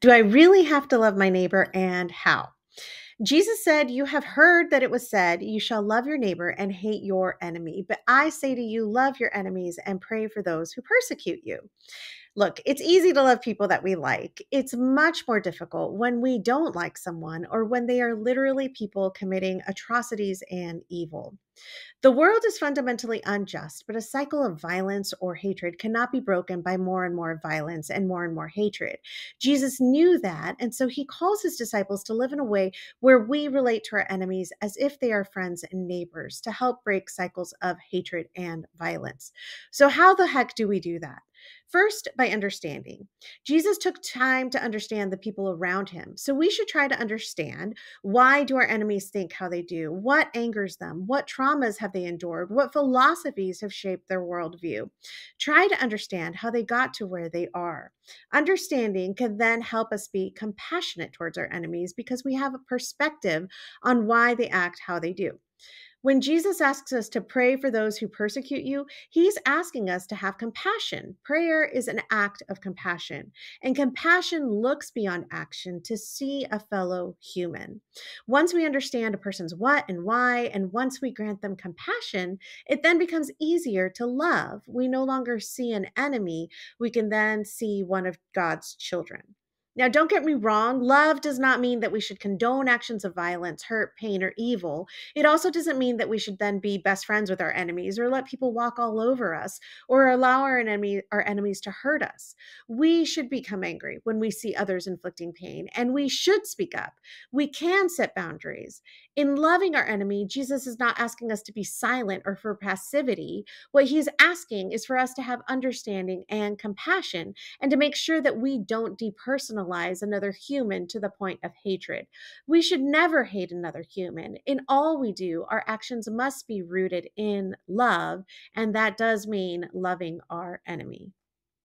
Do I really have to love my neighbor and how? Jesus said, You have heard that it was said, You shall love your neighbor and hate your enemy. But I say to you, love your enemies and pray for those who persecute you. Look, it's easy to love people that we like. It's much more difficult when we don't like someone or when they are literally people committing atrocities and evil. The world is fundamentally unjust, but a cycle of violence or hatred cannot be broken by more and more violence and more and more hatred. Jesus knew that, and so he calls his disciples to live in a way where we relate to our enemies as if they are friends and neighbors to help break cycles of hatred and violence. So, how the heck do we do that? First, by understanding. Jesus took time to understand the people around him. So we should try to understand why do our enemies think how they do? What angers them? What traumas have they endured? What philosophies have shaped their worldview? Try to understand how they got to where they are. Understanding can then help us be compassionate towards our enemies because we have a perspective on why they act how they do. When Jesus asks us to pray for those who persecute you, he's asking us to have compassion. Prayer is an act of compassion, and compassion looks beyond action to see a fellow human. Once we understand a person's what and why, and once we grant them compassion, it then becomes easier to love. We no longer see an enemy, we can then see one of God's children. Now, don't get me wrong, love does not mean that we should condone actions of violence, hurt, pain, or evil. It also doesn't mean that we should then be best friends with our enemies or let people walk all over us or allow our enemy our enemies to hurt us. We should become angry when we see others inflicting pain, and we should speak up. We can set boundaries. In loving our enemy, Jesus is not asking us to be silent or for passivity. What he's asking is for us to have understanding and compassion and to make sure that we don't depersonalize another human to the point of hatred. We should never hate another human. In all we do, our actions must be rooted in love, and that does mean loving our enemy.